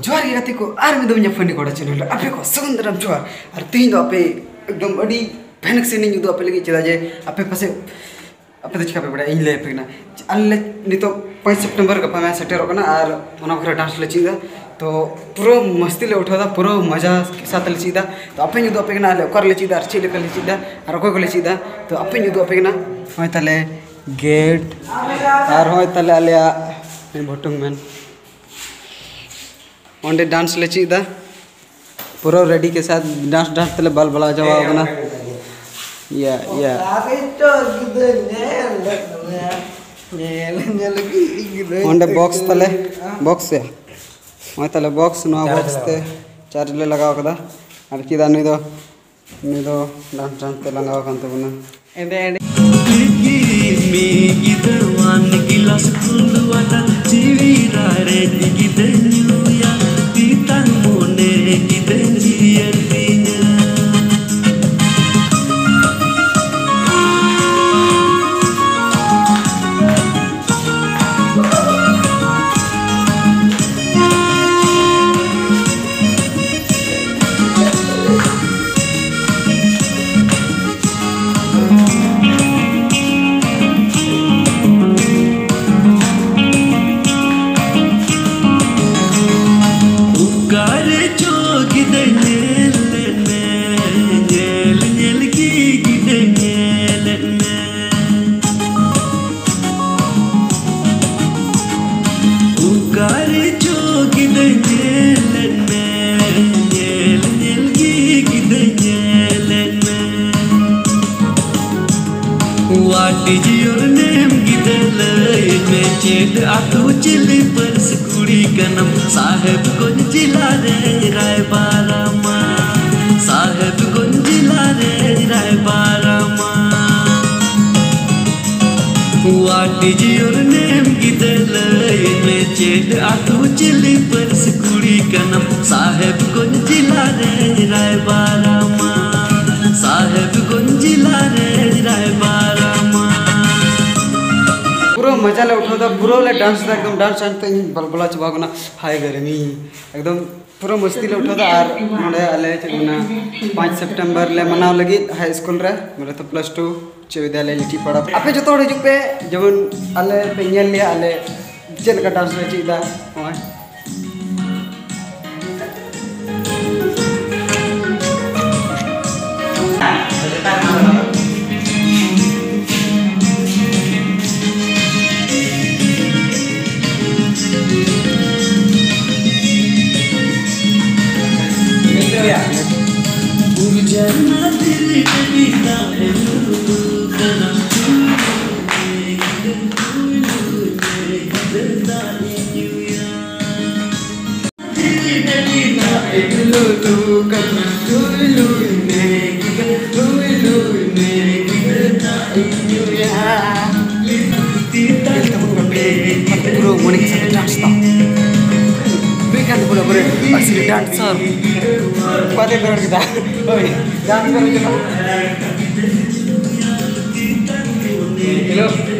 जोहार गे गाते को आर मिदो nya फनी कोड़ा चैनल आपे को सगुंदरम जोहार और तीन दो आपे एकदम अड़ी भयानक से नहीं दो आपे लगी चला जे आपे पासे आपे तो चिका पे बड़ा इन ले पे ना अल्ले नितो 5 सितंबर का मैं सेटर कना और ओना करे डांस ले चीदा तो पूरा मस्ती ले उठा था पूरा मज़ा के साथ ले चीदा तो आपे न्यू दो आपे ना ले कर ले चीदा अर्ची ले कर ले चीदा और कोई को ले चीदा तो आपे न्यू दो आपे ना होय तले गेट और होय तले आलिया भटुंग मैन ओंडे डांस ले चीदा। पूरा रेडी के साथ डांस डांस तले बाल बला जावा बना। या या। ओंडे बॉक्स तले बॉक्स या मैं तले बॉक्स नो बॉक्स ते चार्ज ले लगाव कदा। और किदा नुई दो नुई दो डांस डांस ते लगाव कांते बना। एंडे एंडे। me gidawan gilas kulwata jiwira re gidanyuya चेत आतू चिली पर कुड़ी कनम। साहेब गुंजिला रे राय बारामा साहेब गुंजिला रे राय बारामा What is your name गिदलय में चेत आतू चिली पर कुड़ी कनम। साहेब गुंजिला पूरा मज़ा ले उठा था पूरा ले डांस एकदम डांस डांस ते बलबला चबा गना हाय गर्मी। एकदम पूरा मस्ती ले उठा था और नोडे आले चगना। 5 सितंबर ले मनाव लगी हाई स्कूल रे। मेरे तो प्लस 2 उच्च विद्यालय लिटी पड़ा। आपे जो तोड़ हिजुक पे जवन आले पे ñel लिया आले डांस ले चीदा be puro morning sa dance ta weekend pura pura asli dancer pada karo kita oi dance kita hello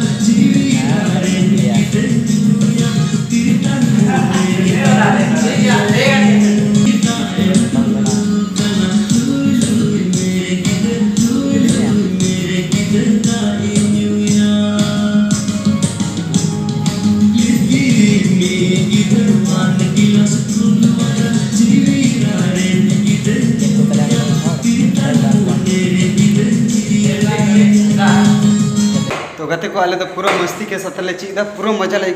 गते को आले तो पूरा मस्ती के साथ ले चीदा पूरा मज़ा ले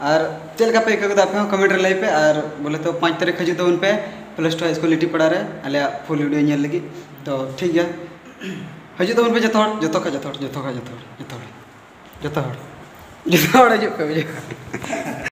और चल का पे एकदा पे कमेंट रे पे और बोले तो पाँच तारीख हजू उन पे प्लस टू स्कूल लिटी पड़ा रे आले फुल वीडियो नल लगी तो ठीक है हजू उन पे जतो जतो का जतो जतो का जतो जतो जतो जतो हजू पे